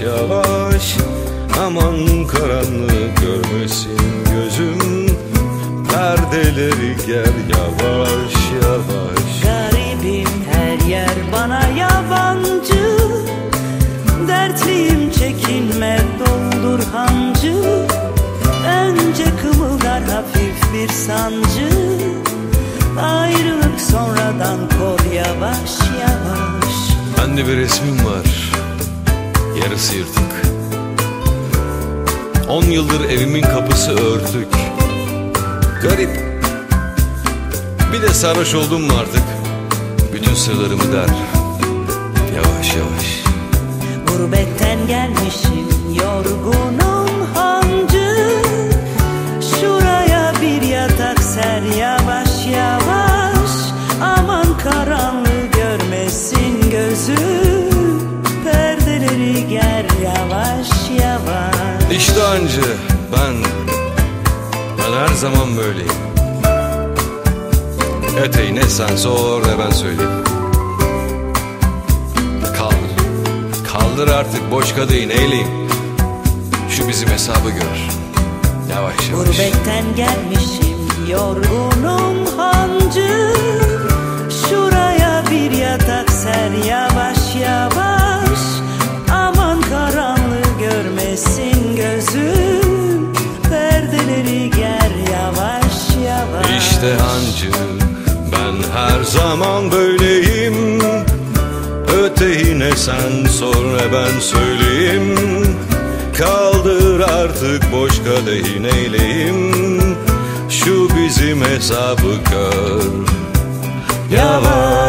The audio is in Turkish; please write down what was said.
yavaş. Yavaş Aman karanlık görmesin gözüm. Perdeleri ger yavaş yavaş. Garibim her yer bana yabancı. Dertliyim çekinme doldur hancı. Önce kımıldar hafif bir sancı. Ayrılık sonradan kor yavaş yavaş. Anne bir resmin var. Yarısı yırtık On yıldır evimin kapısı örtük. Garip. Bir de sarhoş oldum mu artık? Bütün sırlarımı der Yavaş yavaş. Gurbetten gelmişim yorgunum hancı. Şuraya bir yatak ser yavaş yavaş. Aman karanlığı görmesin gözüm yavaş yavaş. İşte anca ben Ben her zaman böyleyim. Eteğine sen sor ve ben söyleyeyim. Kaldır Kaldır artık boş kadehin eğleyim Şu bizim hesabı gör. Yavaş yavaş. Gurbetten gelmişim yorgunum her zaman böyleyim. Öteyine sen sor ve ben söyleyeyim. Kaldır artık boş kadehin eyleyim. Şu bizim hesabı gör Yavaş,